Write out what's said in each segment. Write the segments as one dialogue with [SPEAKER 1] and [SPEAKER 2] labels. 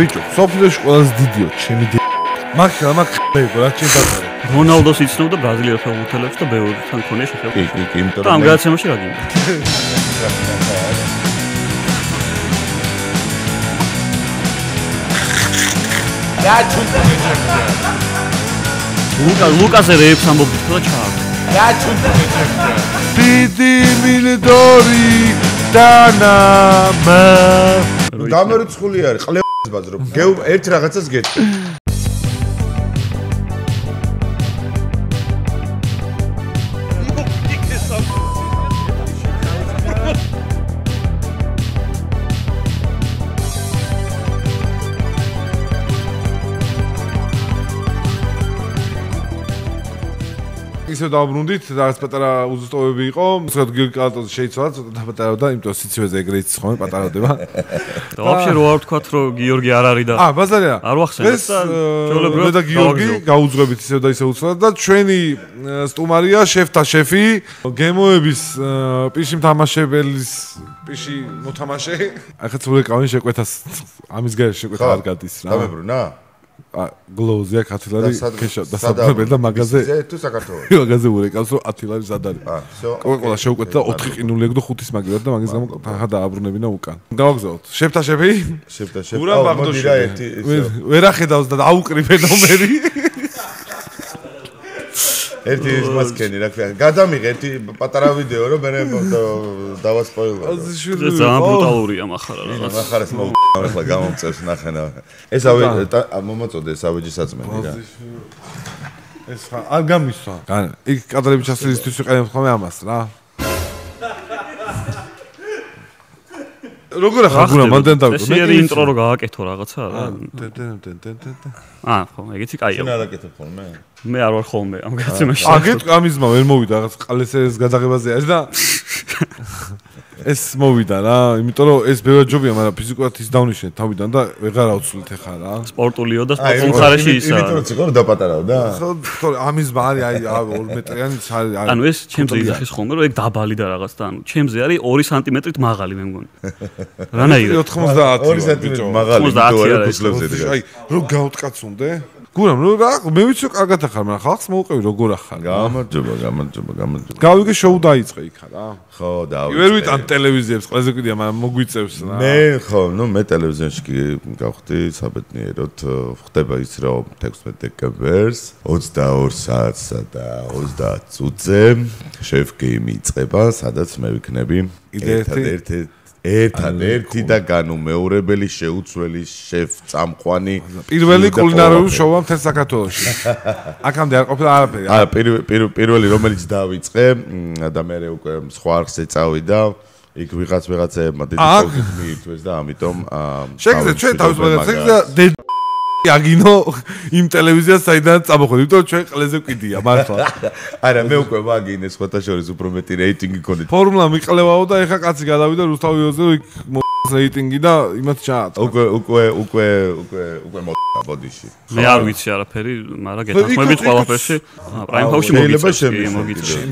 [SPEAKER 1] ბიჭო, სოფლიოში ყველაზე დიდიო, ჩემი დი. მაგა მაგ ხბეგო რა ჩემ პატარა.
[SPEAKER 2] რონალდოს იცნობდა ბრაზილიას ფეხბურთელებს და ბევრთან ქონია შეხება.
[SPEAKER 3] კი, კი, კი, იმიტომ
[SPEAKER 2] და ამ
[SPEAKER 3] რომ
[SPEAKER 2] გადაცემაში რა გინდა?
[SPEAKER 4] რა ჩუნდა
[SPEAKER 2] ლუკა ლუკაზე რეებს ამბობთ და ჩააგ.
[SPEAKER 4] რა ჩუნდა
[SPEAKER 1] დიდი მინდორი დანამა.
[SPEAKER 3] გამორიცხული არის ყლებს ბაზრო გეუ ერთ რაღაცას გეტყვი
[SPEAKER 1] ისე დავბრუნდით, რაღაც პატარა უზუსტობები იყო. მსგავ გიგიკალტოს შეიცვალა, ცოტა პატარავდა, იმიტომ სიცივეზე ეგრე იცის ხოლმე პატარავდება.
[SPEAKER 2] და ვაფშე რო არ ვთქვათ რომ გიორგი არ არის და
[SPEAKER 1] აა, ბაზარია.
[SPEAKER 2] არ ვახსენებ
[SPEAKER 1] ეს,
[SPEAKER 2] და
[SPEAKER 1] მე და გიორგი
[SPEAKER 2] გავაგზავნე.
[SPEAKER 1] გაუძღვებით ისევ და ისევ უცვლად და ჩვენი სტუმარია შეფთა შეფი, გემოების პიში თამაშებელის პიში მოთამაშე. ახლა სულ ეკავენ შეკვეთას ამის გარეშე შეკვეთა არ გადის რა.
[SPEAKER 3] დამებრუნა
[SPEAKER 1] გლოუზია კათილარი ქეშა დასაბნებელი და მაგაზე
[SPEAKER 3] თუ საქართველოს?
[SPEAKER 1] მაგაზე ურეკავს რომ
[SPEAKER 3] ათილარის ადარი
[SPEAKER 1] კოკოლა შეუკვეთ და 4 ყინული ეგ და 5-ის მაგივრად და მაგის გამო თაღა დააბრუნებინა უკან. გავაგზავნოთ. შეფთა შეფი?
[SPEAKER 3] შეფთა შეფი ურა ბაგდოში
[SPEAKER 1] ვერ ახედავს და აუკრიფე ნომერი
[SPEAKER 3] ერთი ის მასკენი რა ქვია გადამიღე ერთი პატარა ვიდეო რომ მე დავასპოილო
[SPEAKER 2] ეს ძალიან ბრუტალურია מחარა რაღაც.
[SPEAKER 3] ახარეს მო ახლა გამომწევს ნახენა ეს ავე მომაწოდე ეს ავეჯი საწმენი რა
[SPEAKER 1] ეს ხა არ გამისვა. გან იქ კადრები ჩასვლისთვის ვიყენებ ხოლმე ამას რა. როგორ ახლა გურა მანდან დავიკო.
[SPEAKER 2] ეს იერი ინტრო რო გააკეთო რაღაცა რა. აა, ხო, ეგეთი
[SPEAKER 3] შენ
[SPEAKER 2] კაია.
[SPEAKER 3] არ აკეთებ ხოლმე
[SPEAKER 2] მე არ ვარ ხოლმე ამ გადაცემაში.
[SPEAKER 1] აგეთ ამიზმა ვერ მოვიდა რაღაც ყალესეს გადაღებაზე არის და ეს მოვიდა რა, იმიტომ რომ ეს ბევრი ჯობია, მაგრამ ფიზიკურად ის დავნიშნეთ თავიდან და ვეღარ ავცვლით ახლა რა.
[SPEAKER 2] სპორტულიო და სპორტულ ხარეში ისაა.
[SPEAKER 3] იმიტომ რომ ციგორ დაპატარავ და
[SPEAKER 1] ხო, თქო, ამიზმა არის აი 2 მეტრიანიც არის.
[SPEAKER 2] ანუ ეს ჩემზე იძახის ხოლმე რომ ეგ დაბალი და რაღაც და ანუ ჩემზე არის 2 სანტიმეტრით მაღალი მე მგონი. რანაირად?
[SPEAKER 1] 90
[SPEAKER 3] 2 სანტიმეტრი მაღალი
[SPEAKER 2] 90
[SPEAKER 3] ვიდეო
[SPEAKER 2] არა,
[SPEAKER 3] არის
[SPEAKER 1] აი, რო გავტკაცუნდე? გურამ, რო რა, მე ვიცი კარგად ახარ, მაგრამ ხალხს მოუყევი როგორ ახარ.
[SPEAKER 3] გამარჯობა გამარჯობა გამარჯობა
[SPEAKER 1] გავიგე შოუ დაიწყე იქა რა.
[SPEAKER 3] ხო და
[SPEAKER 1] ვერ ვიტან ტელევიზიებს, ყველაზე კიდია, მაგრამ მოგვიწევს რა.
[SPEAKER 3] მე ხო, ნუ მე ტელევიზიაში კი გავხდი საბედნიეროდ ხდება ის რომ 16 დეკემბერს 22 საათსა და 30 წუთზე შეფ გეიმი იწყება, სადაც მე ვიქნები
[SPEAKER 1] კიდე ერთი?
[SPEAKER 3] ერთადერთი და განუმეორებელი შეუცვლელი შეფ წამყვანი
[SPEAKER 1] პირველი
[SPEAKER 3] ყველაფერი.
[SPEAKER 1] შოუა მთელ საქართველოში. აქამდე არ ყოფილა არაფერი.
[SPEAKER 3] აა პირველ- პირველ- პირველი რომელიც დავიწყე და მე უკვე სხვა არხს ეწავიდა იქ ვიღაც ვიღაცებმა დიდი პოზით მიირთვეს და ამიტომ აა
[SPEAKER 1] შეგძე ჩვენ თავისუფლად
[SPEAKER 3] მაგას.
[SPEAKER 1] აგინო იმ ტელევიზიას საიდან წამოხვედი, იმიტომ რომ ჩვენ ყლეზე ვკიდია მართლა.
[SPEAKER 3] არა მე უკვე ვაგინე სხვათა შორის უფრო მეტი რეიტინგი გქონდეთ
[SPEAKER 1] ფორმულა მიყლევაო და ეხა კაცი გადავიდა რუსთავიოზე იქ რეიტინგი და იმათ ჩაატყა.
[SPEAKER 3] უკვე უკვე უკვე უკვე უკვე მოდა ბოდიში
[SPEAKER 2] მე არ ვიცი არაფერი, მაგრამ გეთანხმებით ყველაფერში. პრაიმ
[SPEAKER 3] აუ,
[SPEAKER 2] ჰაუსში მოგიწევს.
[SPEAKER 3] კიდე.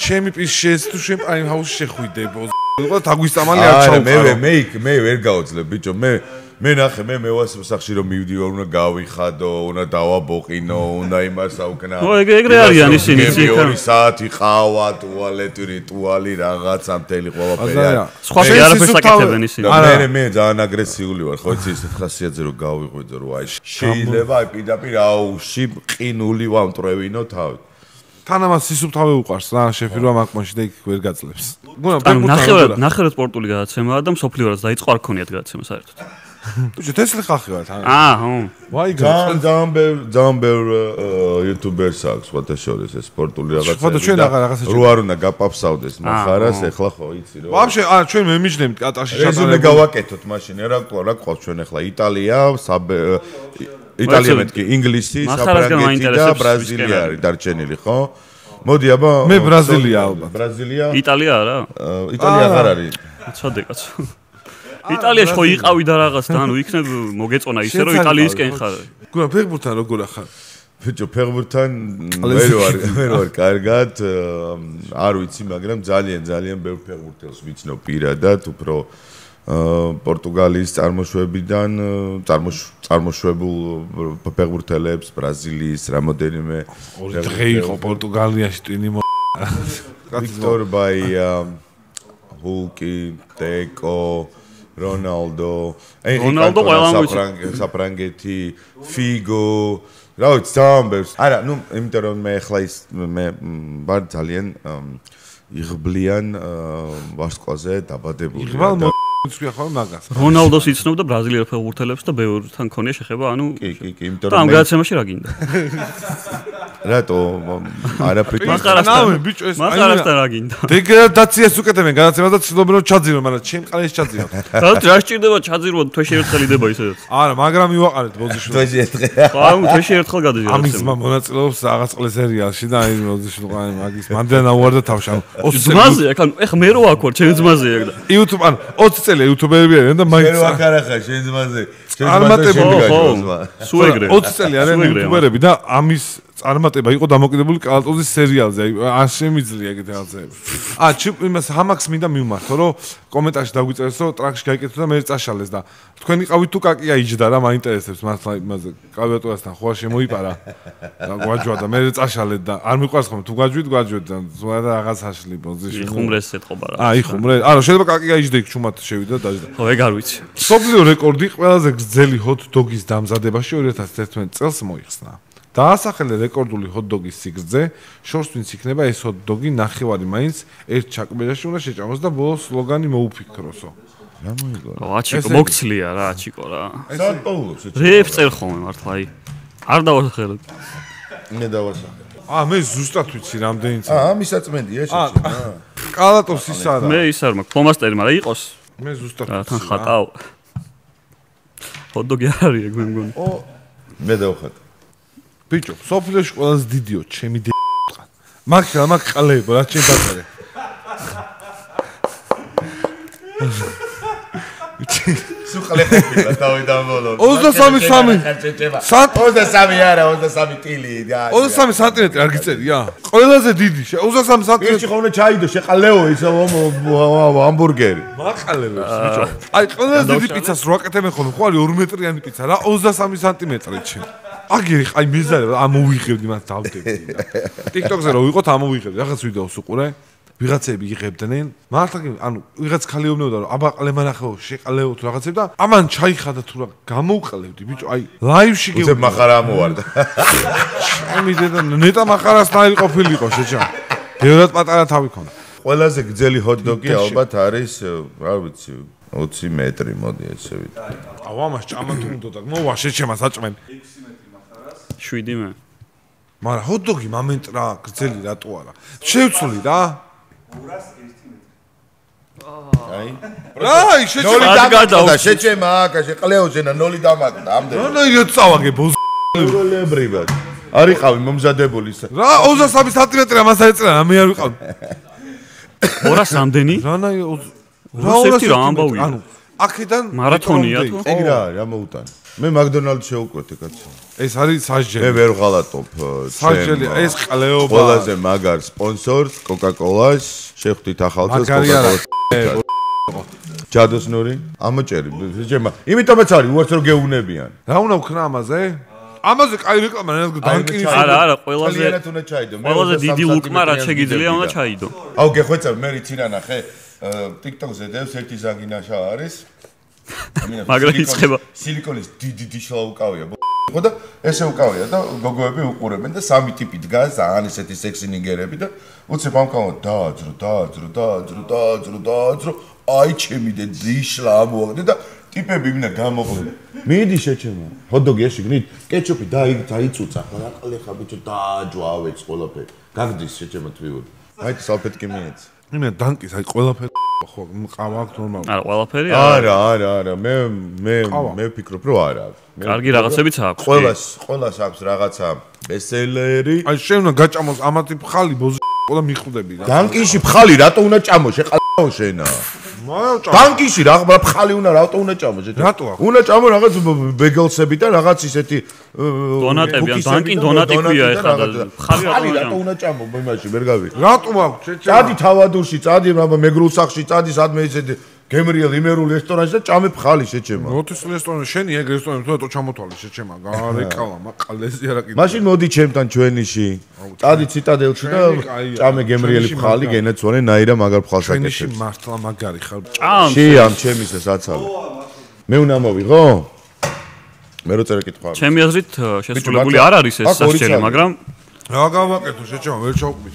[SPEAKER 1] ჩემი პიშეს თუ შენ პრაიმ ჰაუსში შეხვიდებო. იყო თაგვისტამალი არ
[SPEAKER 3] არა მე მე იქ მე ვერ გავძლებ ბიჭო მე მე ნახე მე მე ვას სახში რომ მივდივარ უნდა გავიხადო უნდა დავაბოყინო უნდა იმას აუკნა
[SPEAKER 2] ო, ეგ- ეგრე არიან ისინი, იქ.
[SPEAKER 3] ორი საათი ყავა ტუალეტი რიტუალი რაღაცა მთელი ყველაფერი
[SPEAKER 2] სხვა
[SPEAKER 1] შენ
[SPEAKER 2] არაფერს აკეთებენ ისინი.
[SPEAKER 1] არა.
[SPEAKER 3] მე მე ძალიან აგრესიული ვარ ხო იცი ისეთ ხასიათზე რომ გავიღვიძო რომ აი შეიძლება აი პირდაპირ აუში ყინული ვამტრევინო თავი
[SPEAKER 1] თან ამას სისუფთავე უყარს რა, შეფი რომ აკმოში და იქ ვერ გაძლებს. გუნა,
[SPEAKER 2] ნახევრად ნახევრად სპორტული გადაცემაა და მსოფლიორაც დაიწყო არ ქონიათ გადაცემა საერთოდ.
[SPEAKER 1] ბიჭო, თესლი ხალხი ვარ თან.
[SPEAKER 2] აა, ხო.
[SPEAKER 1] ვაი
[SPEAKER 3] ძალიან ძალიან ბევრ ძალიან ბევრ იუთუბერს აქვს სხვათა შორის ეს სპორტული რაღაცები
[SPEAKER 1] სხვა და ჩვენ აღარ რაღაცა
[SPEAKER 3] რო არ უნდა გაპაფსავდეს מחარას ეხლა ხო იცი რომ
[SPEAKER 1] ვაფშე, არა, ჩვენ მე მიჯნებით კატარში
[SPEAKER 3] რეზუმე გავაკეთოთ მაშინ რა გქვა რა გქვა ჩვენ ეხლა იტალია საბე იტალია მეთქი ინგლისი საფრანგეთი და ბრაზილია არის დარჩენილი ხო მოდი აბა
[SPEAKER 1] მე ბრაზილია ალბათ.
[SPEAKER 3] ბრაზილია
[SPEAKER 2] იტალია არა?
[SPEAKER 3] აა, იტალია აღარ არის
[SPEAKER 2] ცოდე კაცო. იტალიაში ხო იყავი და რაღაც და ანუ იქნებ მოგეწონა ისე რომ იტალიისკენ ხარ.
[SPEAKER 1] გუნა, ფეხბურთთან როგორ ახარ?
[SPEAKER 3] ბიჭო ფეხბურთთან
[SPEAKER 1] ყალეს
[SPEAKER 3] ვერ ვარ ვერ ვარ კარგად არ ვიცი მაგრამ ძალიან ძალიან ბევრ ფეხბურთელს ვიცნობ პირადად უფრო პორტუგალიის წარმოშვებიდან წარმოშვებულ ფეხბურთელებს ბრაზილიის რამოდენიმე
[SPEAKER 1] ორი დღე იყო პორტუგალიაში ტვინი მო
[SPEAKER 3] ვიქტორ ბაია ჰულკი დეკო რონალდო ენრი
[SPEAKER 2] რონალდო ყველამ ვიცი.
[SPEAKER 3] საფრანგ საფრანგეთი ფიგო რა ვიცი ძალიან ბევრს არა ნუ იმიტომ რომ მე ახლა ის მე ვარ ძალიან იღბლიან ვარსკვლაზე დაბადებული
[SPEAKER 1] იღბალ
[SPEAKER 3] და-
[SPEAKER 1] მოცვია ხო მაგას
[SPEAKER 2] რონალდოს იცნობდა ბრაზილიელ ფეხბურთელებს და ბევრთან ქონია შეხება, ანუ
[SPEAKER 3] კი კი კი იმიტომ
[SPEAKER 2] და ამ
[SPEAKER 3] რომ
[SPEAKER 2] გადაცემაში რა გინდა?
[SPEAKER 3] რატო არაფრით
[SPEAKER 1] ნავე, ბიჭო, ეს- აი,
[SPEAKER 2] მაყარასთან რა გინდა?
[SPEAKER 1] დეგრადაციას უკეთებენ გადაცემას და ცდილობენ რომ ჩაძირო, მაგრამ ჩემ ყალეს ჩაძირო.
[SPEAKER 2] რა რა სჭირდება ჩაძირვა თვეში ერთხელ იდება ისედაც.
[SPEAKER 1] არა, მაგრამ მივაყარეთ ბოზიშვილი.
[SPEAKER 3] თვეში ერთხელ
[SPEAKER 2] ხო, თვეში ერთხელ გადადი.
[SPEAKER 1] ამის ძმა მონაწილეობს რაღაც ყლე სერიალში და აი ბოზიშვილი ყანი მაგის მანდენა უარდა თავში. ანუ 20 წელი
[SPEAKER 2] ძმაზე, აქ ანუ ეხა მე რო აქ ვარ, ჩემ ძმაზე აქ და
[SPEAKER 1] YouTube ანუ 20 წელი YouTube-ები არიან და
[SPEAKER 3] შენ
[SPEAKER 1] მაინც
[SPEAKER 3] შენ ძმაზე შენ ძმაზე შენ
[SPEAKER 2] ხო,
[SPEAKER 3] გაჟღვა
[SPEAKER 2] ხო. სულ ეგრე.
[SPEAKER 1] 20 წელი არიან YouTube-ები და ამის წარმატება იყო დამოკიდებული კალატოზის სერიალზე. აი არ შემიძლია ეგეთ რაღაცები. ა ჩი იმას ჰამაქს მინდა მივმართო, რომ კომენტარში დაგვიწერეს, რომ ტრაქში გაიკეთო და მე წაშალეს და თქვენ იყავით თუ კაკია იჯდა რა მაინტერესებს მართლა იმაზე. კლავიატურასთან ხო არ შემოიპარა. და გვაჯვა და მე წაშალეთ და არ მიყვარს ხომ თუ გვაჯვით გვაჯვით და ზღვა და რაღაც აშლი პოზიში.
[SPEAKER 2] იხუმრეს ეთყობა რა.
[SPEAKER 1] აი ხუმრე. არა შეიძლება კაკია იჯდა იქ ჩუმად შევიდა და დაждდა.
[SPEAKER 2] ხო, ეგ არ ვიცი.
[SPEAKER 1] სოფლიო რეკორდი ყველაზე გრძელი ჰოთ-დოგის დამზადებაში 2011 წელს მოიხსნა. დაასახელე რეკორდული ჰოთ-დოგის სიგრძე, შორს ვინც იქნება ეს ჰოთ-დოგი ნახევარი მაინც ერთ ჩაკმერაში უნდა შეჭამოს და ბოლოს სლოგანი მოუფიქროსო.
[SPEAKER 3] რა მოიგო
[SPEAKER 2] რა
[SPEAKER 1] იგი.
[SPEAKER 2] მოგცლია რა აჩიკო რა.
[SPEAKER 3] სად პოულობს
[SPEAKER 2] რეებს წერ ხოლმე მართლა აი. არ დავახელებ.
[SPEAKER 3] მე დავასახე
[SPEAKER 1] აა მე ზუსტად ვიცი რამდენი წელი.
[SPEAKER 3] აა მისაწმენდია
[SPEAKER 1] აა,
[SPEAKER 3] შეჭი
[SPEAKER 1] კალატოს ის არა.
[SPEAKER 2] მე ის არ მაქვს ფლომასტერი, მაგრამ იყოს
[SPEAKER 1] მე ზუსტად
[SPEAKER 2] თან
[SPEAKER 1] ვიცი რა.
[SPEAKER 2] ხატავ. ჰოთ-დოგი არ არის ეგ მე მგონი.
[SPEAKER 3] ო მე დავხატ
[SPEAKER 1] ბიჭო, სოფლიოში ყველაზე დიდიო ჩემი დე მაგ მაგ ყლებო რა ჩემ დაწერე.
[SPEAKER 3] სუხლე ყოფილა თავიდან ბოლო
[SPEAKER 1] 23 სამი. სან
[SPEAKER 3] 23 არა 23 ტილი
[SPEAKER 1] 23 სანტიმეტრი არ გიწერია? ყველაზე დიდი, შე- 23
[SPEAKER 3] პირში
[SPEAKER 1] სანტიმეტრი.
[SPEAKER 3] ხოლმე ჩაიდო შეყალეო ის ჰამბურგერი
[SPEAKER 1] მაყალებს ბიჭო. აი, ყველაზე დიდი პიცას რო აკეთებენ ხოლმე, ხო არის 2 მეტრიანი პიცა რა, 23 სანტიმეტრი ჩემ. აგერი აი მეზარე ამოვიღებდი მას დავდებდი TikTok-ზე რომ ვიყოთ ამოვიღებდი. რაღაც ვიდეოს უყურე ვიღაცები იღებდნენ. მართლა ანუ ვიღაც ხალი ომნებოდა რომ აბა ყლე მანახეო შეყლეო თუ რაღაცები და ამან ჩაიხადა თუ რა გამოვყლევდი ბიჭო აი ლაივში გევი
[SPEAKER 3] უცებ მახარა ამოვარდა.
[SPEAKER 1] შემიდე და ნეტა მახარასთან ყოფილიყო შეჭა ბევრად პატარა თავი ქონდა.
[SPEAKER 3] ყველაზე გძელი ჰოტდოგი ალბათ არის რა ვიცი 20 მეტრი მოდი ესე ვიტყვი.
[SPEAKER 1] აუ ამას ჭამათ უნდა და ნო ვაშე შემას
[SPEAKER 2] აჭმენ. 6
[SPEAKER 1] მეტრი. 7-მე. მაგრამ ჰოტ-დოგი მომენტრა გრძელი რატო არა? შევცვლი რა. 201 აი.
[SPEAKER 3] რაი,
[SPEAKER 1] შეჭემა.
[SPEAKER 2] ნოლი
[SPEAKER 3] დამაკდა, შეჭემა აკა, შეყლეოჯენა ნოლი დამაკდა.
[SPEAKER 1] ამდენ.
[SPEAKER 3] ნოლი
[SPEAKER 1] რო წავაგე ბოზ.
[SPEAKER 3] ევროლებრივად. არიყავი მომზადებული.
[SPEAKER 1] რა 23 სანტიმეტრი ამას აეწრა, მე არ ვიყავი.
[SPEAKER 2] 200
[SPEAKER 1] ამდენი? რანაი რა
[SPEAKER 2] 200 რა ამბავია?
[SPEAKER 1] ანუ აქედან
[SPEAKER 2] მარათონია თუ?
[SPEAKER 3] ეგ რა რა მოუტან მე მაკდონალდს შევუკვეთე კაცო
[SPEAKER 1] ეს არის
[SPEAKER 3] მე
[SPEAKER 1] სასჯელი.
[SPEAKER 3] ვერ ღალატობ
[SPEAKER 1] სასჯელი, ეს ყლეობა.
[SPEAKER 3] ყველაზე მაგარ სპონსორს კოკაკოლას შეხვდით ახალწელს კოკაკოლას ჯადოსნური ამოჭერი შეჭემა იმიტომაც არის უარს რომ გეუნებიან
[SPEAKER 1] რა უნდა ვქნა ამაზე? ამაზე კაი რეკლამა ნაერგო დანკინის.
[SPEAKER 2] არა, არა, ყველაზე
[SPEAKER 3] უნდა მე
[SPEAKER 2] ყველაზე
[SPEAKER 3] 23
[SPEAKER 2] დიდი უკმა რაც შეგიძლია უნდა ჩაიდო.
[SPEAKER 3] აუ გეხვეწა მე რიცი რა ნახე TikTok-ზე დევს ერთი ზაგინაშა არის.
[SPEAKER 2] მაგრამ იწყება.
[SPEAKER 3] სილიკონის დიდი დიშლა უკავია ხო და ესე უკავია და გოგოები უყურებენ და სამი ტიპი დგას ძალიან ესეთი სექსი ნიგერები და უცებ ამკავა დააძრო დააძრო დააძრო დააძრო დააძრო. აი ჩემი და დიშლა ამოაგდე და ტიპები მინდა გამოყოლე მიდი შეჩემა ჰოდოგი ეში გნით. კეჩუპი დაი დაიწუცა. რა ყლე ხა ბიჭო დააჯვა ავეც ყველაფერი გაგდის შეჩემა თვიური აი სალფეტკი მიეც.
[SPEAKER 1] იმე დანკის, აი ყველაფერი ხო, მყავა აქვს ნორმალური.
[SPEAKER 2] არა, ყველაფერი არა.
[SPEAKER 3] არა არა არა მე მე მე ვფიქრობ რომ არა
[SPEAKER 2] კარგი რაღაცებიც აქვს,
[SPEAKER 3] ყველას ყველას აქვს რაღაცა ბესელერი
[SPEAKER 1] აი შენ უნდა გაჭამოს ამათი ხალი ბოზ და მიხვდები რა.
[SPEAKER 3] დანკიში ფხალი რატო უნდა ჭამო შეყალო შენა
[SPEAKER 1] მაიო
[SPEAKER 3] დანკიში რა რა ფხალი უნდა რატო უნდა ჭამო შეჭა
[SPEAKER 1] რატო აქვს?
[SPEAKER 3] უნდა ჭამო რაღაც ბეგელსები და რაღაც ისეთი
[SPEAKER 2] დონატები, ან
[SPEAKER 3] და
[SPEAKER 2] დონატი ქვია ეხლა და ფხალი რატო
[SPEAKER 3] ფხალი
[SPEAKER 2] უნდა
[SPEAKER 3] რატო ჭამო? იმაში ვერ გავი.
[SPEAKER 1] რატო აქვს? შეჭა?
[SPEAKER 3] წადი თავადურში წადი რა მეგრულ სახში წადი სადმე ისეთი გემრიელ იმერულ რესტორანში და ჭამებ ხალი შეჩემა.
[SPEAKER 1] მოთის რესტორანი შენი ეგ რესტორანი თუ ეტო ჩამოთვალე შეჩემა. გარეკალა მაყალესი არა კიდე.
[SPEAKER 3] მაშინ მოდი ჩემთან ჩვენიში. წადი ციტადელში და ჭამე გემრიელი ფხალი,
[SPEAKER 1] მაგარი.
[SPEAKER 3] გენაცვალე ნაირა მაგარ ფხალს აკეთებს.
[SPEAKER 1] მართლა მაგარი ხარ
[SPEAKER 2] ჭამს.
[SPEAKER 3] ში ამ ჩემის ეს აცალე. მე უნდა მოვიღო? მე რო წერე კითხვა.
[SPEAKER 2] ჩემი აზრით э, შესრულებული არ არის ეს სასჯელი მაგრამ
[SPEAKER 1] რა გავაკეთო შეჩემა ვერ ჩავყვით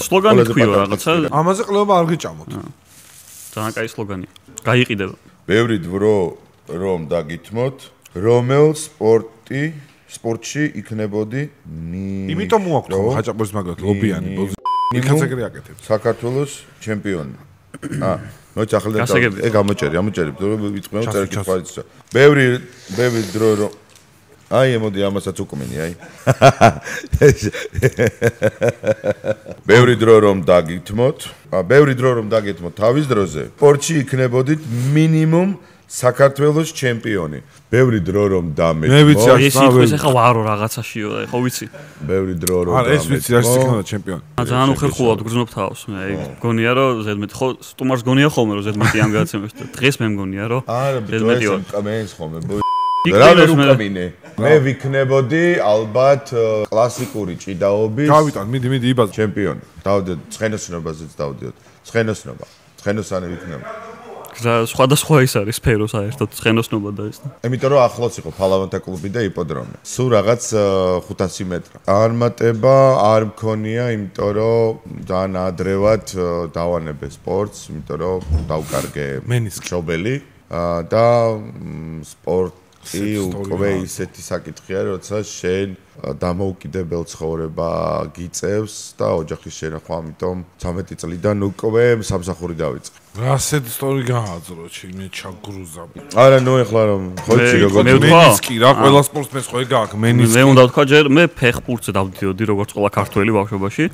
[SPEAKER 2] სლოგანი თქვიო რაღაცა.
[SPEAKER 1] ამაზე ყლეობა არ გიჭამოთ
[SPEAKER 2] ძალიან კაი სლოგანი. გაიყიდება.
[SPEAKER 3] ბევრი დრო რომ დაგითმოთ, რომელ სპორტი სპორტში იქნებოდი მინიმუმ
[SPEAKER 1] იმიტომ მოაქვს ხაჭაპურის მაგალითად ლობიანი ეგრე აკეთებს
[SPEAKER 3] საქართველოს ჩემპიონი. ა, მოიცა ახლა და
[SPEAKER 2] გასაგები.
[SPEAKER 3] ე გამოჭერი, გამოჭერი, დრო წერე
[SPEAKER 1] ჩასვი.
[SPEAKER 3] კითხვაიც. ბევრი ბევრი დრო რომ აი ემოდი ამასაც უკმენი, აი. ბევრი დრო რომ დაგითმოთ, ა, ბევრი დრო რომ დაგითმოთ თავის დროზე. სპორტში იქნებოდით მინიმუმ საქართველოს ჩემპიონი. ბევრი დრო რომ დამეთმოთ.
[SPEAKER 1] მე ვიცი, არ-
[SPEAKER 2] ეს იყოს ახლა ვარო რაღაცაშიო ხო ვიცი
[SPEAKER 3] ბევრი დრო რომ
[SPEAKER 1] არა ეს ვიცი რა იქნება ჩემპიონი
[SPEAKER 2] ა, ძალიან უხერხულად გრძნობ თავს მე აი გონია რომ ზედმეტი ხო სტუმარს გონია ხოლმე რომ ზედმეტი ამ გადაცემაში და დღეს მე მგონია რომ
[SPEAKER 3] არა,
[SPEAKER 2] ზედმეტი ვარ.
[SPEAKER 3] ეს ხომ მე
[SPEAKER 2] იქ
[SPEAKER 3] რა ვერ
[SPEAKER 2] დღეს მე-
[SPEAKER 3] უკამინე? მე ვიქნებოდი ალბათ კლასიკური ჭიდაობის
[SPEAKER 1] გავიტან მიდი მიდი იბაზე
[SPEAKER 3] ჩემპიონი. დავდეთ ცხენოსნობაზეც დავდიოთ. ცხენოსნობა. ცხენოსანი ვიქნებ.
[SPEAKER 2] რა სხვადასხვა ის არის სფერო საერთოდ ცხენოსნობა და ეს და
[SPEAKER 3] იმიტომ რომ ახლოს იყო ფალავანთა კლუბი და იპოდრომი. სულ რაღაც э, 500 მეტრა. წარმატება არ მქონია, იმიტომ რომ ძალიან ადრევად დავანებე სპორტს, იმიტომ რომ დავკარგე
[SPEAKER 1] მენისკი.
[SPEAKER 3] შობელი აა, და მ,
[SPEAKER 1] ისეთი
[SPEAKER 3] უკვე ისეთი საკითხია, როცა შენ დამოუკიდებელ ცხოვრება გიწევს და ოჯახის შენახვა, ამიტომ 13 წლიდან უკვე სამსახური დავიწყე.
[SPEAKER 1] რა სედ სტორი გააძრო ჩემი ჩაგრუზა.
[SPEAKER 3] არა, ნუ ეხლა რომ
[SPEAKER 2] მე-
[SPEAKER 3] როგორ
[SPEAKER 2] მე
[SPEAKER 1] მენისკი რა ყველა სპორტსმენს ხო ეგ აქვს
[SPEAKER 2] მე
[SPEAKER 1] მენისკი.
[SPEAKER 2] უნდა ვთქვა ჯერ მე ფეხბურთზე დავდიოდი როგორც ყველა ქართველი ბავშვობაში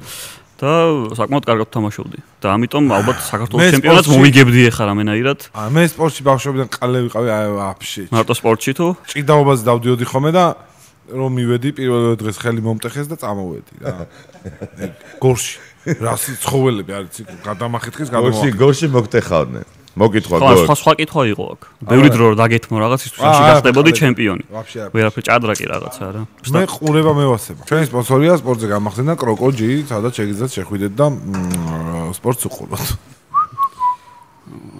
[SPEAKER 2] და საკმაოდ კარგად თამაშობდი. და ამიტომ ალბათ საქართველოს ჩემპიონატს მომიგებდი ახლა რამენაირად.
[SPEAKER 1] ა მე სპორტში ბავშვობიდან ყალე ვიყავი აი ვაფშე.
[SPEAKER 2] მარტო სპორტში თუ?
[SPEAKER 1] ჭიდაობაზე დავდიოდი ხოლმე და რომ მივედი პირველ დღეს ხელი მომტეხეს და წამოვედი რა. გორში. რასი ცხოველები არის იქ გადამახეთქეს
[SPEAKER 3] გორში
[SPEAKER 1] გადამახეთქეს
[SPEAKER 3] გორში მოგტეხავდნენ. მოგკითხვა
[SPEAKER 2] სხვა სხვა სხვა კითხვა იყო აქ. ბევრი დრო დაგეთმო რაღაც ის თვითონში გახდებოდი ჩემპიონი.
[SPEAKER 1] ვაფშე არ
[SPEAKER 2] ვერაფერ ჭადრაკი რაღაცა რა.
[SPEAKER 1] მე ყურება მევასება. ჩვენი სპონსორია სპორტზე გამახსენდა კროკოჯი, სადაც შეგიძლიათ შეხვიდეთ და სპორტს უყუროთ.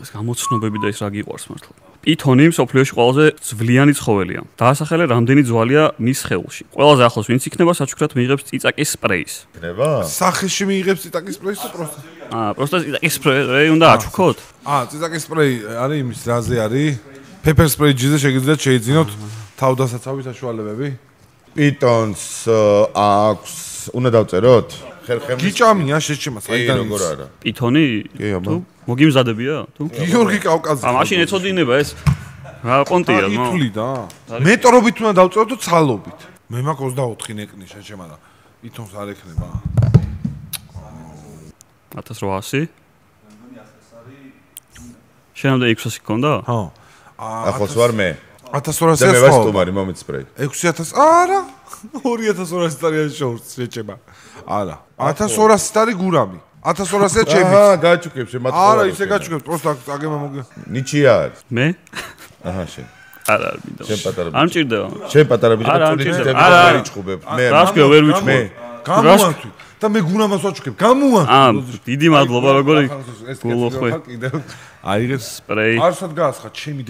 [SPEAKER 2] ეს გამოცნობები და ის რა გიყვარს მართლა. პითონი მსოფლიოში ყველაზე ძვლიანი ცხოველია. დაასახელე რამდენი ძვალია მის სხეულში ყველაზე ახლოს ვინც იქნება საჩუქრად მიიღებს ციცაკის სპრეის
[SPEAKER 3] იქნება?
[SPEAKER 1] სახეში მიიღებს ციტაკის სპრეის თუ პროსტა?
[SPEAKER 2] აა პროსტა ციცაკის სპრეი უნდა აჩუქოთ
[SPEAKER 1] აა, ციტაკის სპრეი არის იმის რაზე არის? პეპერ სპრეი ჯიზე შეგიძლიათ შეიძინოთ თავდასაცავი საშუალებები.
[SPEAKER 3] პიტონს აქვს, უნდა დავწეროთ? ხერხემის
[SPEAKER 1] გიჭამია შეჩემა
[SPEAKER 3] კი,
[SPEAKER 1] საიდან
[SPEAKER 3] როგორ არა?
[SPEAKER 2] პითონი
[SPEAKER 3] კი, აბა.
[SPEAKER 2] თუ მოგიმზადებია თუ
[SPEAKER 1] გიორგი კავკაზი.
[SPEAKER 2] ა მაშინ ეცოდინება ეს რა პონტია ნო
[SPEAKER 1] ითვლი და მეტრობით უნდა დავწეროთ თუ ცალობით. მე მაქვს 24 ნეკნი შეჩემა და ითონს არ ექნება.
[SPEAKER 2] 1800 შენამდე 600 გქონდა?
[SPEAKER 1] ხო.
[SPEAKER 3] ვარ მე.
[SPEAKER 1] 1200
[SPEAKER 3] და მე ვარ
[SPEAKER 1] ხო?
[SPEAKER 3] სტუმარი, მომით სპრეი.
[SPEAKER 1] 6000 არა 2200 წარიან შორს შეჭება არა 1200 წარი გურამი 1200-ია ჩემი
[SPEAKER 3] აჰა, გაჩუქებ შემათ.
[SPEAKER 1] არა ისე გაჩუქებ პროსტა აგემა მოგე
[SPEAKER 3] ნიჩია არის.
[SPEAKER 2] მე?
[SPEAKER 3] აჰა, შენ.
[SPEAKER 2] არა არ მინდა.
[SPEAKER 3] შენ პატარა
[SPEAKER 2] არ მჭირდება.
[SPEAKER 3] შენ პატარა და წუდი
[SPEAKER 2] მჭირდება.
[SPEAKER 3] ძები
[SPEAKER 2] არა,
[SPEAKER 3] ვერ
[SPEAKER 2] არა.
[SPEAKER 3] იჭხუბებ. მე
[SPEAKER 2] რა ვსკიო ვერ
[SPEAKER 3] მე
[SPEAKER 1] გამოვანთვი და მე გურამას ვაჩუქებ გამოვანთვი
[SPEAKER 2] აა, დიდი მადლობა როგორი გულოხვი.
[SPEAKER 1] კიდევ აიღეს
[SPEAKER 2] სპრეი.
[SPEAKER 1] არსად გაასხა ჩემი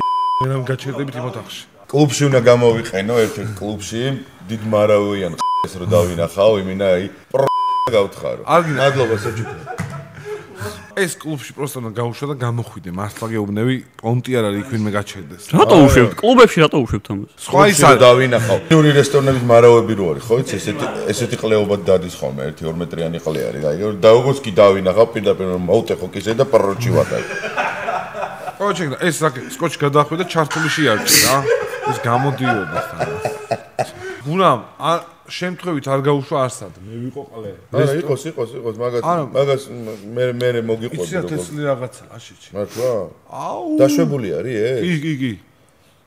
[SPEAKER 1] რამ გაჩერდებით იმ ოთახში
[SPEAKER 3] კლუბში უნდა გამოვიყენო ერთ-ერთ კლუბში დიდ მარავიან ეს რო დავინახავ იმინა აი პრო გავთხარო. მადლობა საჩუქრ.
[SPEAKER 1] ეს კლუბში პროსტა უნდა გავუშვა და გამოხვიდე მართლა გეუბნები პონტი არ არის იქ ვინმე გაჩერდეს
[SPEAKER 2] რატო უშვებთ? კლუბებში რატო უშვებთ ამას?
[SPEAKER 1] სხვა ის არის
[SPEAKER 3] დავინახავ. ორი რესტორნების მარავები რო არის, ხო იცი, ესეთი ესეთი ყლეობა დადის ხოლმე, 1-2 მეტრიანი ყლე არის. აი, და როგორც კი დავინახავ, პირდაპირ რომ მოვტეხო კისე და პროჩი ვატაი.
[SPEAKER 1] კოჩი ეს რა სკოჩი გადაახვიდა ჩართული შეარჩი რა ეს გამოდიოდა თან გურამ არ შემთხვევით არ გაუშვა არსად მე ვიყო ყლე
[SPEAKER 3] არა, იყოს, იყოს, იყოს, მაგას მაგას მე მე მოგიყვები
[SPEAKER 1] იცი რა
[SPEAKER 3] როგორ.
[SPEAKER 1] თესლი რაღაცა აშიჩი
[SPEAKER 3] მართლა?
[SPEAKER 1] აუ
[SPEAKER 3] დაშვებული არის ეს?
[SPEAKER 1] კი კი კი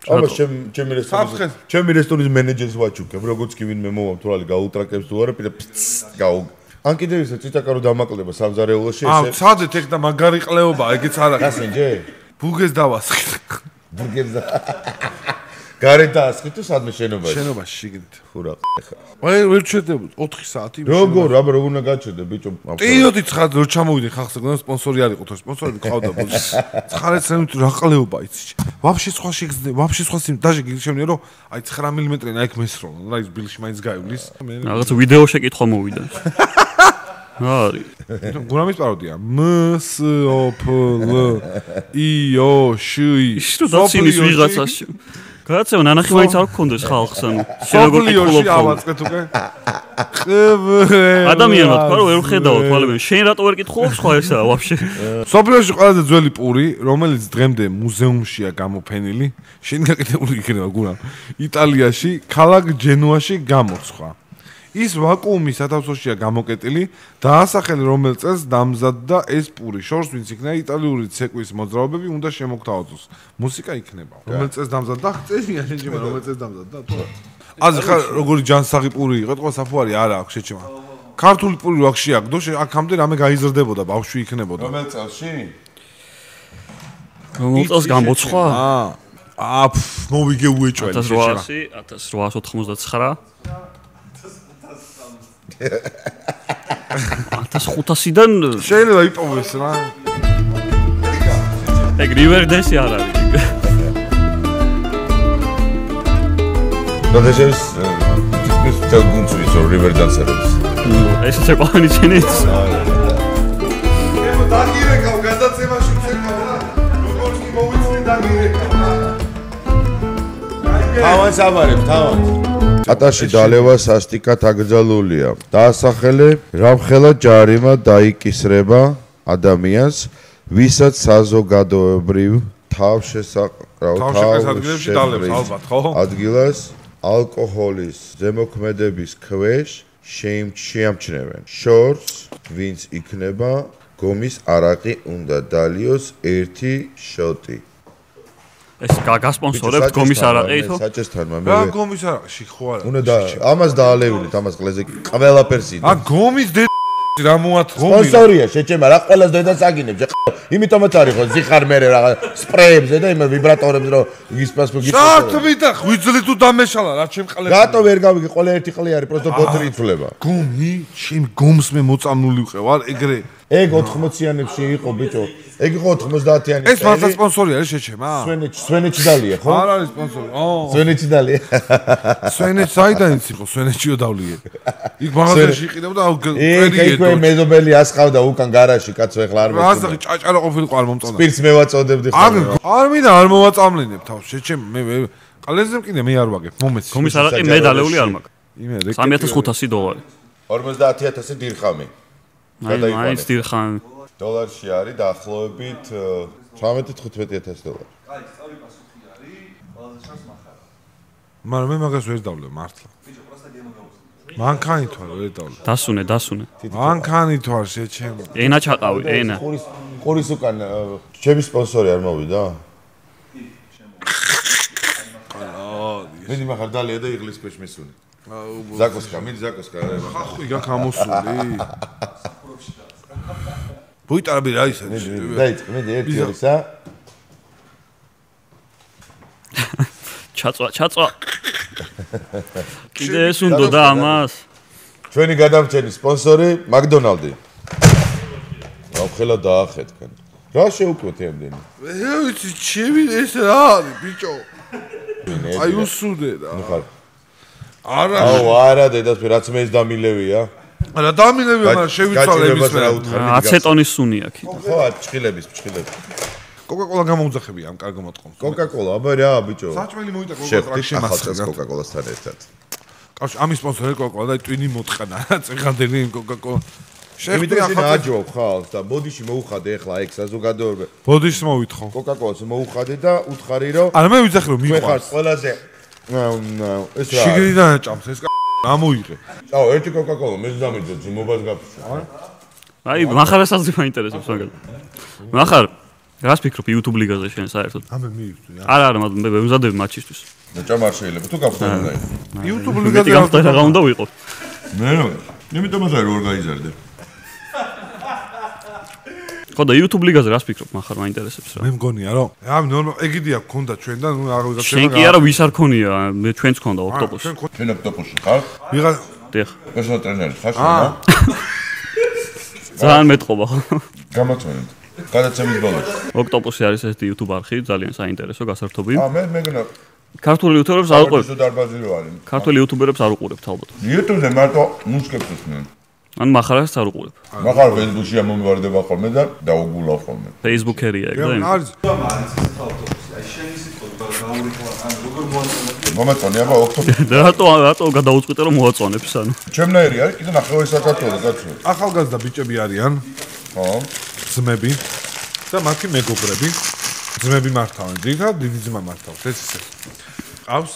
[SPEAKER 3] ამას ჩემ ჩემი რესტორნის ჩემი რესტორნის მენეჯერს ვაჩუქებ, როგორც კი ვინმე მოვა თურალი გაუტრაკებს თუ არა, პირდაპირ გაუ ან კიდევ ისე ციტაკარო დამაკლდება სამზარეულოში
[SPEAKER 1] აუ
[SPEAKER 3] ესე.
[SPEAKER 1] ცადეთ ეგ და მაგარი ყლეობა ეგეც არ არის
[SPEAKER 3] გასინჯე?
[SPEAKER 1] ბუგეს დავასხი.
[SPEAKER 3] ბურგერს და გარეთ დაასხი თუ სადმე შენობაში
[SPEAKER 1] შენობაში შიგნით.
[SPEAKER 3] ხურა ხა
[SPEAKER 1] აი ვერ ჩერდებოდ 4 საათი.
[SPEAKER 3] როგორ აბა როგორ უნდა გაჩერდე ბიჭო
[SPEAKER 1] ტიოდი ცხად რო ჩამოვიდნენ ხალხზე გონდა სპონსორი არ იყო თუ სპონსორი ყავდა ბოძი. ცხარეთ სემით რა ყლეობა იცი. ვაფშე სხვა შეგზნე, ვაფშე სხვა სიმ დაჟე გიშევნია რომ აი 9 მმ-ი აიქ მესროლ. რა ის ბილში მაინც გაივლის.
[SPEAKER 2] რაღაც ვიდეო შეკითხვა მოვიდა. არის.
[SPEAKER 1] გურამის პაროდია. მ ს ო ფ ლ ი ო შ ი.
[SPEAKER 2] ის რომ დაცინის ვიღაცაში. გადაცემა ნანახი მაინც არ გქონდეს ხალხს ანუ
[SPEAKER 1] სოფლიოში
[SPEAKER 2] კითხულობ ხოლმე?
[SPEAKER 1] ავაწყეთ უკვე. ყბ
[SPEAKER 2] ადამიანმა თქვა რომ ვერ ხედავ თვალები შენ რატო ვერ კითხულობ სხვა ესაა ვაფშე
[SPEAKER 1] სოფლიოში ყველაზე ძველი პური, რომელიც დღემდე მუზეუმშია გამოფენილი, შენ გაკეთებული იქნება გურამ. იტალიაში, ქალაქ ჯენუაში გამორცხვა. ის ვაკუუმის სათავსოშია გამოკეტილი, დაასახელი რომელ წელს დამზადდა ეს პური. შორს ვინც იქნება იტალიური ცეკვის მოძრაობები უნდა შემოგთავაზოს. მუსიკა იქნება. რომელ წელს დამზადდა? წერია შენ ჩემ რომელ წელს დამზადდა? თუ რა. აზრი ხარ როგორი ჯანსაღი პური იყო, თქვა საფუარი არა აქვს შეჩემა. ქართული პური რო აქში აგდო, შე- აქამდე რამე გაიზრდებოდა, ბავშვი იქნებოდა.
[SPEAKER 3] რომელ წელში
[SPEAKER 2] რომელ წელს გამოცხვა
[SPEAKER 1] აა აა ფ, მოვიგე უეჭველი შეჩემა.
[SPEAKER 2] 1800 1889 1500-დან
[SPEAKER 1] შეიძლება იპოვეს რა.
[SPEAKER 2] ეგ რივერდესი არ არის
[SPEAKER 3] როდესაც ის თელ გუნცის რივერ დანსერებს
[SPEAKER 2] ეს ესე ყვანი ჩენიც
[SPEAKER 1] ემო დაგირეკავ გადაცემაში წეკავ რა. როგორც კი მოვიცდი დაგირეკავ რა.
[SPEAKER 3] თავანს აბარებ თავანს კატაში დალევა სასტიკად აკრძალულია. დაასახელე, რამხელა ჯარიმა დაიკისრება ადამიანს, ვისაც საზოგადოებრივ თავშესაყრაო
[SPEAKER 1] თავშესაყრებში დალევს ალბათ, ხო?
[SPEAKER 3] ადგილას ალკოჰოლის ზემოქმედების ქვეშ შეიმჩნევენ. შორს ვინც იქნება გომის араყი უნდა დალიოს ერთი შოტი.
[SPEAKER 2] ეს გასპონსორებს გომის არაყეითო?
[SPEAKER 3] საჭესთან
[SPEAKER 1] მამე.
[SPEAKER 3] რა
[SPEAKER 1] გომის არაყში ხო არა?
[SPEAKER 3] უნდა ამას დაალევილით, ამას ყლეზე ყველაფერს იდო.
[SPEAKER 1] ა გომის რა მოათ გომი?
[SPEAKER 3] სპონსორია შეჭემა, რა ყველას დედაც აგინებს. იმიტომაც არის ხო ზიხარმერე რაღაც სპრეებზე და იმ ვიბრატორებზე რომ ისპასპო
[SPEAKER 1] გიწევს. საერთმიდა ღვიძლი თუ დამეშალა რა ჩემ ყლე.
[SPEAKER 3] რატო ვერ გავიგე ყველა ერთი ყლე არის პროსტო ბოთლი იწვლება.
[SPEAKER 1] გომი, ჩემ გომს მე მოწამული ვიყევარ ეგრე.
[SPEAKER 3] ეგ 80-იანებში იყო ბიჭო. ეგ იყო 90-იანი წელი.
[SPEAKER 1] ეს მართლა სპონსორი არის შეჩემა?
[SPEAKER 3] სვენეთში, სვენეთში დალია, ხო?
[SPEAKER 1] არ არის სპონსორი. ო.
[SPEAKER 3] სვენეთში დალია.
[SPEAKER 1] სვენეთში საიდანაც იყო, სვენეთშიო დავლიე. იქ მაღაზიაში იყიდებოდა კვერიგე.
[SPEAKER 3] ეგ ეგ მეზობელი ასყავდა უკან გარაში, კაცო ეხლა არ
[SPEAKER 1] მეწონა.
[SPEAKER 3] ასახი
[SPEAKER 1] ჭაჭარა ყოფილიყო არ მომწონა.
[SPEAKER 3] სპირტს მევაწოდებდი ხო?
[SPEAKER 1] არ მინდა არ მოვაწამლინებ თავს, შეჩემა მე ყალენზე კიდე მე არ ვაგებ, მომეცი.
[SPEAKER 2] გომის არაყი მე დალეული არ მაქვს.
[SPEAKER 1] იმერე
[SPEAKER 2] 3500 დოლარი.
[SPEAKER 3] 50000 დირხამი.
[SPEAKER 2] აი, მაინც დირხამი.
[SPEAKER 3] დოლარში არის დაახლოებით э, 13-15000 დოლარი.
[SPEAKER 1] მაგრამ მე მაგას ვერ დავლე მართლა. მანქანი თუ არ ვერ დავლე
[SPEAKER 2] დასუნე დასუნე.
[SPEAKER 1] მანქანი თუ არ შეჩემ
[SPEAKER 2] ენა ჩაყავი ენა.
[SPEAKER 3] ყურის ყურის უკან э, ჩემი სპონსორი არ მოვიდა. მიდი მაგარ დალია და იღლის ქვეშ მისუნი. ზაკოსკა მიდი ზაკოსკა
[SPEAKER 1] ხახი გაქ ამოსული ბუიტარები რა ის არის
[SPEAKER 3] დაიწყე მიდი ერთი ორისა
[SPEAKER 2] ჩაწვა ჩაწვა. კიდე ეს უნდა და ამას.
[SPEAKER 3] ჩვენი გადამჭერი სპონსორი მაკდონალდი. რა ხელა დაახეთქენ რა შეუკვეთ ამდენი
[SPEAKER 1] მე ვიცი ჩემი ეს რა არის ბიჭო? აი უსუდე რა.
[SPEAKER 3] ხარ.
[SPEAKER 1] არა
[SPEAKER 3] აუ არა დედას რაც მე ეს დამილევია
[SPEAKER 1] რა დამინები მაგრამ შევიცვალე იმის
[SPEAKER 3] მიდი
[SPEAKER 2] აცეტონის სუნი აქ
[SPEAKER 3] ხო ჭხილების ჭხილების
[SPEAKER 1] კოკაკოლა გამოუძახები ამ კარგ მოწყობს
[SPEAKER 3] კოკაკოლა აბა რა ბიჭო.
[SPEAKER 1] საჭმელი
[SPEAKER 3] შევხვდით
[SPEAKER 1] კოკაკოლა შემასხა
[SPEAKER 3] კოკაკოლასთან ერთად.
[SPEAKER 1] კავშირ ამის სპონსორი კოკაკოლა და ტვინი მოწყანა წეგანდელი იმ კოკაკოლა
[SPEAKER 3] იმიტომ
[SPEAKER 1] შეხვდი
[SPEAKER 3] ისინი
[SPEAKER 1] ახალ
[SPEAKER 3] აჯობ ხალხს და ბოდიში მოუხადე ახლა ეგ საზოგადოება
[SPEAKER 1] ბოდიშს მოვითხოვ
[SPEAKER 3] კოკაკოლას მოუხადე და უთხარი რომ
[SPEAKER 1] არა მე ვიცახი რომ
[SPEAKER 3] მე ხარ
[SPEAKER 1] მიყვარს
[SPEAKER 3] ყველაზე ეს რა არის?
[SPEAKER 1] შიგნიდან აჭამს ეს გამოიღე.
[SPEAKER 3] აუ, ერთი კოკაკოლა მე ზამიძე ძიმობას გაფიშა.
[SPEAKER 2] აი, მახარასაც მაინტერესებს მაგალითად. მახარ რას ფიქრობ YouTube ლიგაზე შენ საერთოდ?
[SPEAKER 1] ამე მივხვდი.
[SPEAKER 2] არა, არა, მე ვემზადებ მატჩისთვის.
[SPEAKER 3] ნაჭამ არ შეიძლება. თუ გახსნა უნდა იყოს.
[SPEAKER 1] YouTube ლიგაზე
[SPEAKER 2] გამხდარა რა უნდა ვიყო?
[SPEAKER 3] მე რა? მე მეტომაც არ ვარ გაიზარდე.
[SPEAKER 2] ხო და YouTube ლიგაზე რას ფიქრობ מחარ მაინტერესებს რა
[SPEAKER 1] მე მგონია რომ ამ ნორმა ეგიდია გქონდა ჩვენ და ნუ აღარ
[SPEAKER 2] შენ კი არა ვის არ ქონია მე ჩვენც ქონდა ოქტოპუსი
[SPEAKER 3] ჩვენ ოქტოპუსში ხარ?
[SPEAKER 1] ვიღა
[SPEAKER 2] დიახ
[SPEAKER 3] პერსონალ ტრენერი ხარ შენ? რა?
[SPEAKER 2] ძალიან მეტყობა ხო
[SPEAKER 3] გამოცემით. გადაცემის ბოლოს.
[SPEAKER 2] ოქტოპუსი არის ესეთი YouTube არხი ძალიან საინტერესო გასართობი
[SPEAKER 3] აა მე მეგონა
[SPEAKER 2] ქართული იუთუბერებს არ
[SPEAKER 3] არის.
[SPEAKER 2] ქართული იუთუბერებს არ უყურებთ ალბათ
[SPEAKER 3] YouTube-ზე მარტო მუსიკებს უსმენ.
[SPEAKER 2] ან מחარას არ უყურებ
[SPEAKER 3] მაგარ Facebook-ში ამომვარდება ხოლმე და დაუგულავ ხოლმე.
[SPEAKER 2] Facebook-ერია ეგ და იმ-
[SPEAKER 1] არის
[SPEAKER 3] მომეწონია აბა ოქტოპუსი.
[SPEAKER 2] და რატო რატო გადაუწყვიტე რომ მოაწონებს ანუ?
[SPEAKER 3] ჩემნაირი არის კიდე ნახევარი საქართველოს კაცო.
[SPEAKER 1] ახალგაზრდა ბიჭები არიან.
[SPEAKER 3] ხო?
[SPEAKER 1] ძმები. და მათი მეგობრები. ძმები მართავენ. ძირითადად დიდი ძმა მართავს ეს ისე. ყავს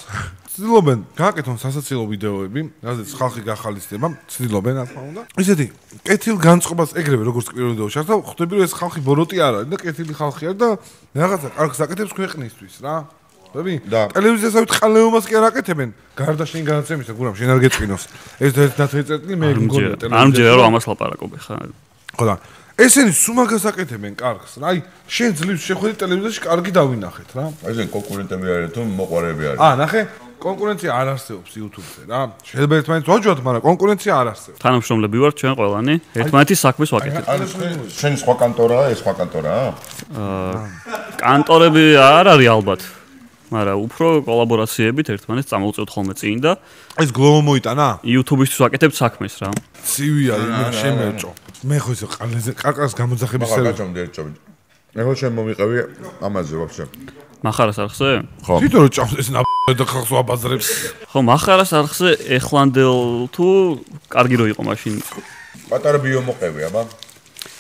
[SPEAKER 1] ცდილობენ გააკეთონ სასაცილო ვიდეოები რაზეც ხალხი გახალისდება ცდილობენ რა თქმა უნდა. ისეთი კეთილ განწყობას ეგრევე როგორც პირველ ვიდეოში ახლა ხვდები რომ ეს ხალხი ბოროტი არ არის და კეთილი ხალხი არის და რაღაცა კარგს აკეთებს ქვეყნისთვის რა. ხვდები?
[SPEAKER 3] და.
[SPEAKER 1] ტელევიზიასავით ყალეომას კი არ აკეთებენ. გარდა შენ განაცემისა გურამ შენ არ გეწინოს. ეს ერთ დათვე წერტილი მე
[SPEAKER 2] არ
[SPEAKER 1] მგონია
[SPEAKER 2] მჯერა არ მჯერა რომ ამას ლაპარაკობ ხა.
[SPEAKER 1] ხო და ესენი სუმაგას აკეთებენ კარგს რა. აი შენ ძლივს შეხვედი ტელევიზიაში კარგი დავინახეთ რა.
[SPEAKER 3] აი ეს კონკურენტები არიან თუ მოყარები არიან.
[SPEAKER 1] აა ნახე კონკურენცია არ არსებობს YouTube-ზე რა. შეიძლება ერთმანეთს ვაჯვათ მაგრამ კონკურენცია არ არსებობს.
[SPEAKER 2] თანამშრომლები ვართ ჩვენ ყველანი. ერთმანეთის საქმეს ვაკეთებთ.
[SPEAKER 3] შენ- შენი სხვა კანტორაა, ეს სხვა კანტორაა?
[SPEAKER 2] კანტორები არ არის ალბათ. მაგრამ უფრო კოლაბორაციებით ერთმანეთს წამოვწევთ ხოლმე წინ და
[SPEAKER 1] ეს გლოვა მოიტანა.
[SPEAKER 2] YouTube-ისთვის ვაკეთებთ საქმეს რა.
[SPEAKER 1] ცივია იმე შემერჭო მე ხო ისე ყალეზე კარკას გამოძახების
[SPEAKER 3] მაგარ
[SPEAKER 1] სერვი
[SPEAKER 3] გაჭომ დერჭობი. მე ხო შენ მომიყევი ამაზე ვაფშე.
[SPEAKER 2] מחר הסרחסה?
[SPEAKER 3] ხო.
[SPEAKER 1] თვითონ ჭამდეს და ხახსო აბაზრებს.
[SPEAKER 2] ხო, מחარ ასარხზე ეხლანდელ თუ კარგი რო იყო მაშინ.
[SPEAKER 3] პატარა ბიო მოყევი აბა.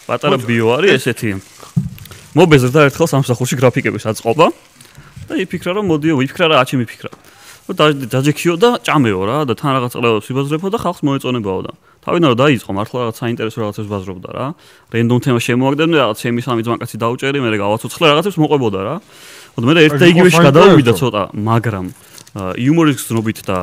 [SPEAKER 2] პატარა ბიო არის ესეთი. მობეზრდა ერთხელ სამსახურში გრაფიკების აწყობა და იფიქრა რომ მოდიო, იფიქრა რა, აჩი მიფიქრა. და დაჯექიო და ჭამეო რა და თან რაღაც წლევებს იბაზრებო და ხალხს მოეწონებაო და თავიდან რა დაიწყო მართლა რაღაც საინტერესო რაღაცებს ბაზრობდა რა. რენდომ თემა შემოაგდებდნენ, რაღაც შემი სამი ძმაკაცი დაუჭერი, მე გავაცოცხლე რაღაცებს მოყვებოდა რა. ხოდა მე და ერთ და იგივეში
[SPEAKER 1] საინტერესო.
[SPEAKER 2] ცოტა მაგრამ იუმორის გზნობით და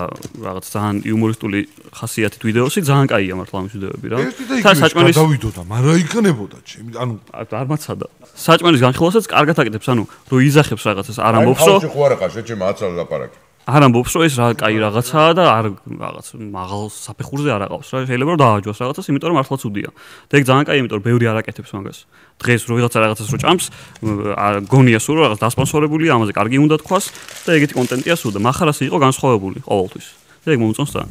[SPEAKER 2] რაღაც ძალიან იუმორისტული ხასიათით ვიდეოსი ძალიან კაია მართლა ამის ვიდეოები რა
[SPEAKER 1] და
[SPEAKER 2] საჭმელის
[SPEAKER 1] გადავიდოდა მაგრამ იქნებოდა ჩემი ანუ
[SPEAKER 2] არ მაცადა. საჭმელის განხილვასაც კარგად აკეთებს, ანუ რო იძახებს რაღაცას, არ
[SPEAKER 3] აი,
[SPEAKER 2] ამბობს, რომ
[SPEAKER 3] ხალხი ხო არა ხარ, შენ ჩემ აცალ ლაპარაკი.
[SPEAKER 2] არ ამბობს, რომ ეს რა კაი რაღაცაა და არ რაღაც მაღალ საფეხურზე არ აყავს რა. შეიძლება რომ დააჯოს რაღაცას, იმიტომ რომ მართლა ცუდია. და ეგ ძალიან კაი, იმიტომ რომ ბევრი არ აკეთებს მაგას. დღეს რო ვიღაცა რაღაცას რო ჭამს, გონია სულ რაღაც დასპონსორებულია, ამაზე კარგი უნდა თქვას და ეგეთი კონტენტია სულ და מחარასი იყო განსხვავებული ყოველთვის. და ეგ მომწონს და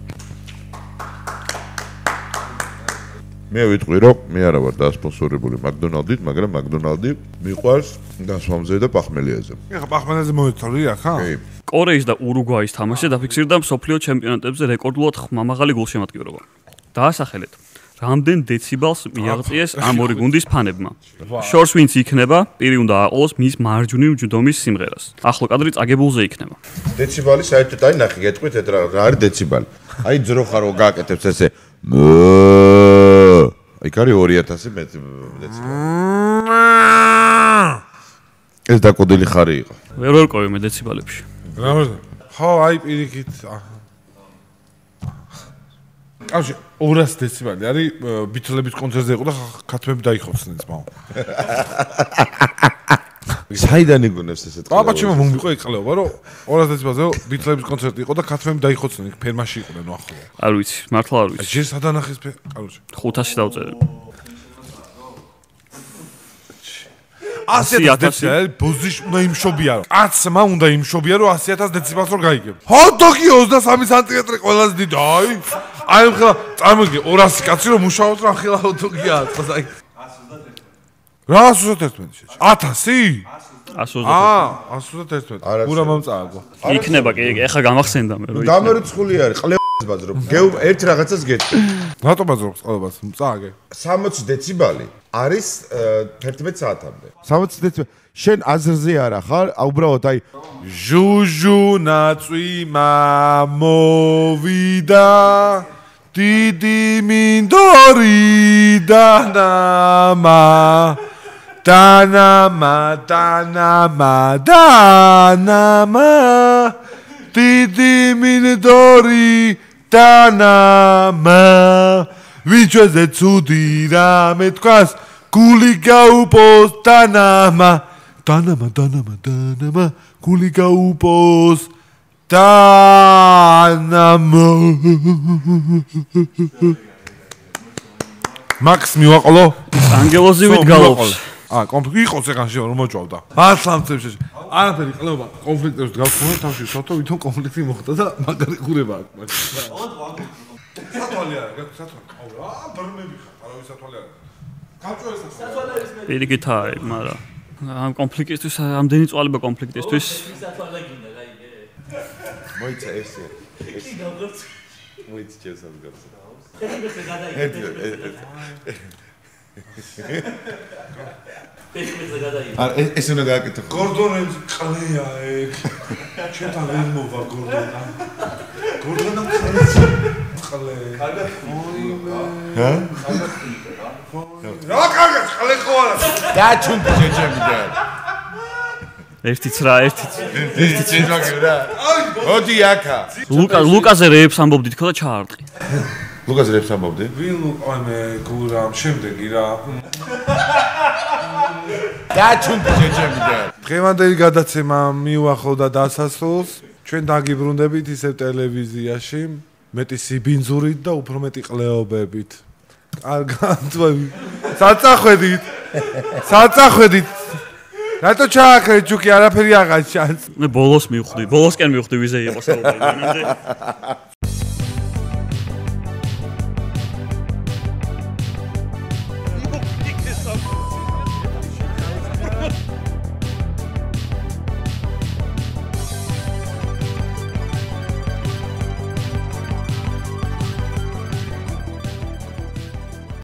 [SPEAKER 3] მე ვიტყვი რომ მე არა ვარ დასპონსორებული მაკდონალდით, მაგრამ მაკდონალდი მიყვარს დასვამზე და პახმელიაზე.
[SPEAKER 1] ეხა პახმანაზე მოეცოლია ხა
[SPEAKER 3] კი.
[SPEAKER 2] კორეის და ურუგვაის თამაში დაფიქსირდა მსოფლიო ჩემპიონატებზე რეკორდულად ხმამაღალი გულშემატკივრობა. დაასახელეთ რამდენ დეციბალს მიაღწიეს ამ ორი გუნდის ფანებმა. შორს ვინც იქნება, პირი უნდა აყოლოს მის მარჯვნივ ჯდომის სიმღერას. ახლა კადრი წაგებულზე იქნება.
[SPEAKER 3] დეციბალი საერთოდ აი ნახე, გეტყვით ეს რა არის დეციბალი. აი ძრო ხარ რო გააკეთებს ესე. აი კარი 2000 მეტ დეციბალი. ეს დაკოდილი ხარი იყო.
[SPEAKER 2] ვერ ვერ ყოვი მე დეციბალებში.
[SPEAKER 1] რა მოხდა ხო აი პირიქით კავშირი 200 დეციბალი არის ბიტლების კონცერტზე იყო და ქათმები დაიხოცნენ ძმაო.
[SPEAKER 3] საიდან იგონებს ესეთ
[SPEAKER 1] აბა ჩემო მომიყო ეყლეობა რომ 200 დეციბალზე ბიტლების კონცერტი იყო და ქათმები დაიხოცნენ იქ ფერმაში იყვნენ ახლა.
[SPEAKER 2] არ ვიცი, მართლა არ ვიცი.
[SPEAKER 1] ჯერ სადანახის ფე კავშირი.
[SPEAKER 2] 500 დავწერე.
[SPEAKER 1] 100.000
[SPEAKER 2] 100.000
[SPEAKER 1] დეციბალი ბოზიშ უნდა იმშობია რომ კაცმა უნდა იმშობია რომ 100.000 დეციბალს რომ გაიგებ. ჰოტდოგი 23 სანტიმეტრი ყველაზე დიდი აი! აი ხა წარმოიდგინე 200 კაცი რომ მუშაობს რა ხილა ჰოტდოგია წყოს აი! რა 131 შეჭ 1000
[SPEAKER 2] 120.
[SPEAKER 1] აა 131
[SPEAKER 3] არა,
[SPEAKER 1] გურა მომწააგო
[SPEAKER 2] იქნება კი, ეხა გამახსენდა მე რომ იქნება.
[SPEAKER 3] დამერიცხული არის, ბაზრობ. გეუ ერთ რაღაცას გეტყვი.
[SPEAKER 1] რატო ბაზრობს ყოლებას წააგე
[SPEAKER 3] 60 დეციბალი არის აა, 11 საათამდე. 60 დეციბალი. შენ აზრზე არა ხარ? ა უბრალოდ აი
[SPEAKER 1] ჟუჟუ ნაწვიმა მოვიდა დიდი მინდორი დანამა დანამა დანამა დანამა დიდი მინდორი დანამა. ვიჩვეზე ცუდი რამე თქვას გული გაუპოს დანამა. დანამა დანამა დანამა გული გაუპოს დანამა. მაქს მივაყოლო?
[SPEAKER 2] ანგელოზივით გალობს.
[SPEAKER 1] აა კონფლიქტი იყოს ეგანში რომ მოჭავდა. ასლამცებს არაფერი ყლება კონფლიქტებს გავხმო თავში შოთო ვითომ კონფლიქტი მოხდა და მაგარი ყურება აქვს მაგ. სათვალე არა, სათვალე. აუ რა ბრმები ხარ, არავის სათვალე არა. გავწოე სათვალე.
[SPEAKER 2] პირიქით აი, მაგრამ ამ კონფლიქტისთვის ამდენი წვალება კონფლიქტისთვის
[SPEAKER 3] მოიცა ესე. კი გავგორც. მოიცა ჩესად გავგორც. ერთი არ ეს უნდა გააკეთო.
[SPEAKER 1] გორდონებს ყლეა ეგ. ჩემთან ვერ მოვა გორდონა. გორდონა ყლე. კარგად.
[SPEAKER 3] ჰა?
[SPEAKER 1] რა კარგად ყლე ხო არა?
[SPEAKER 3] გაჩუნდი შეჭები და.
[SPEAKER 2] ერთიც რა, ერთიც.
[SPEAKER 3] ერთი შეჭვაგი რა. მოდი აქა.
[SPEAKER 2] ლუკა ლუკაზე რეებს ამბობდით ხო და ჩაარტყი.
[SPEAKER 3] ლუკას რებს ამბობდი?
[SPEAKER 1] ვინ ლუკა მე გურამ შემდეგი რა.
[SPEAKER 3] გაჩუნდი შეჭები და.
[SPEAKER 1] დღევანდელი გადაცემა მიუახლოვდა დასასრულს. ჩვენ დაგიბრუნდებით ისევ ტელევიზიაში, მეტი სიბინძურით და უფრო მეტი ყლეობებით. კარგად, საწახვედით. საწახვედით. რატო ჩააქრე ჯუკი არაფერი აღარ ჩანს.
[SPEAKER 2] მე ბოლოს მივხვდი, ბოლოსკენ მივხვდი ვიზე იყო საუბარი.